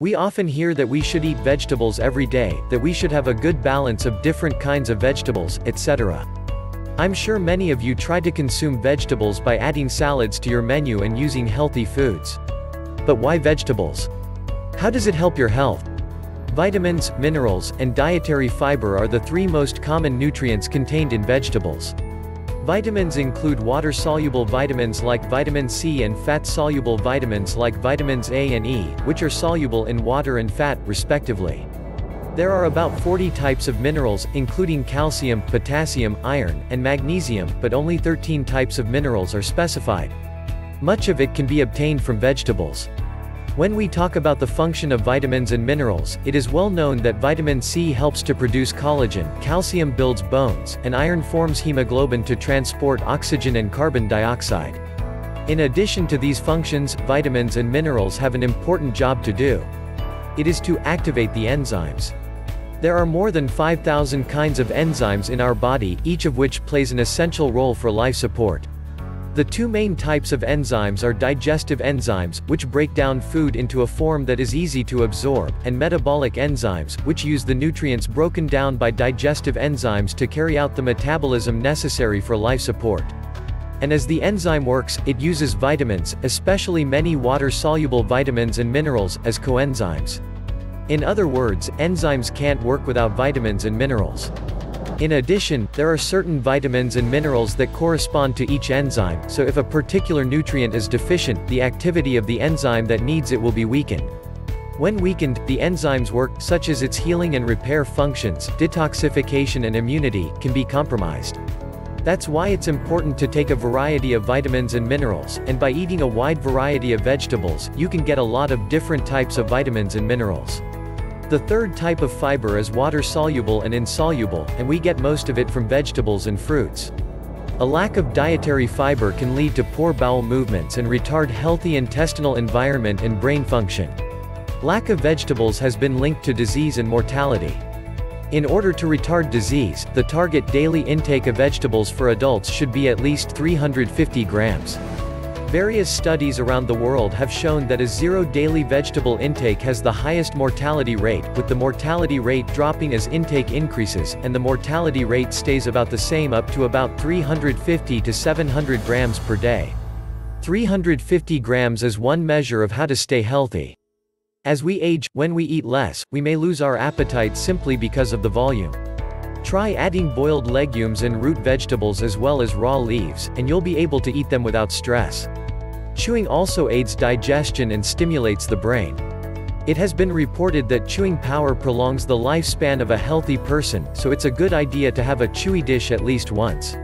We often hear that we should eat vegetables every day, that we should have a good balance of different kinds of vegetables, etc. I'm sure many of you try to consume vegetables by adding salads to your menu and using healthy foods. But why vegetables? How does it help your health? Vitamins, minerals, and dietary fiber are the three most common nutrients contained in vegetables. Vitamins include water-soluble vitamins like vitamin C and fat-soluble vitamins like vitamins A and E, which are soluble in water and fat, respectively. There are about 40 types of minerals, including calcium, potassium, iron, and magnesium, but only 13 types of minerals are specified. Much of it can be obtained from vegetables. When we talk about the function of vitamins and minerals, it is well known that vitamin C helps to produce collagen, calcium builds bones, and iron forms hemoglobin to transport oxygen and carbon dioxide. In addition to these functions, vitamins and minerals have an important job to do. It is to activate the enzymes. There are more than 5,000 kinds of enzymes in our body, each of which plays an essential role for life support. The two main types of enzymes are digestive enzymes, which break down food into a form that is easy to absorb, and metabolic enzymes, which use the nutrients broken down by digestive enzymes to carry out the metabolism necessary for life support. And as the enzyme works, it uses vitamins, especially many water-soluble vitamins and minerals, as coenzymes. In other words, enzymes can't work without vitamins and minerals. In addition, there are certain vitamins and minerals that correspond to each enzyme, so if a particular nutrient is deficient, the activity of the enzyme that needs it will be weakened. When weakened, the enzyme's work, such as its healing and repair functions, detoxification and immunity, can be compromised. That's why it's important to take a variety of vitamins and minerals, and by eating a wide variety of vegetables, you can get a lot of different types of vitamins and minerals. The third type of fiber is water-soluble and insoluble, and we get most of it from vegetables and fruits. A lack of dietary fiber can lead to poor bowel movements and retard healthy intestinal environment and brain function. Lack of vegetables has been linked to disease and mortality. In order to retard disease, the target daily intake of vegetables for adults should be at least 350 grams. Various studies around the world have shown that a zero daily vegetable intake has the highest mortality rate, with the mortality rate dropping as intake increases, and the mortality rate stays about the same up to about 350 to 700 grams per day. 350 grams is one measure of how to stay healthy. As we age, when we eat less, we may lose our appetite simply because of the volume. Try adding boiled legumes and root vegetables as well as raw leaves, and you'll be able to eat them without stress. Chewing also aids digestion and stimulates the brain. It has been reported that chewing power prolongs the lifespan of a healthy person, so it's a good idea to have a chewy dish at least once.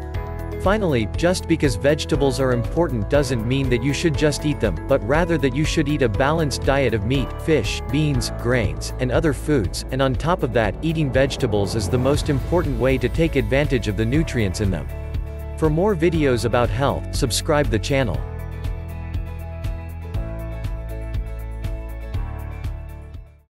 Finally, just because vegetables are important doesn't mean that you should just eat them, but rather that you should eat a balanced diet of meat, fish, beans, grains, and other foods, and on top of that, eating vegetables is the most important way to take advantage of the nutrients in them. For more videos about health, subscribe the channel.